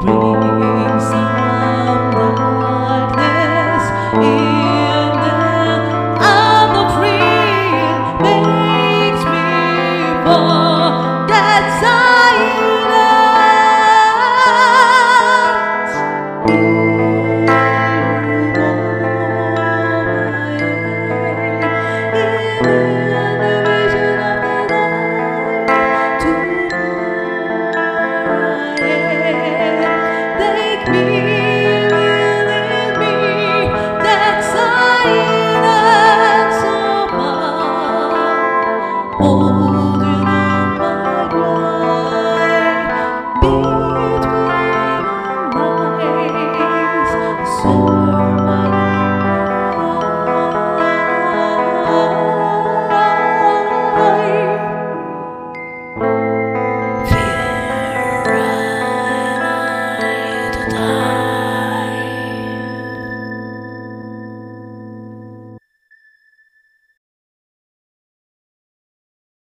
bringing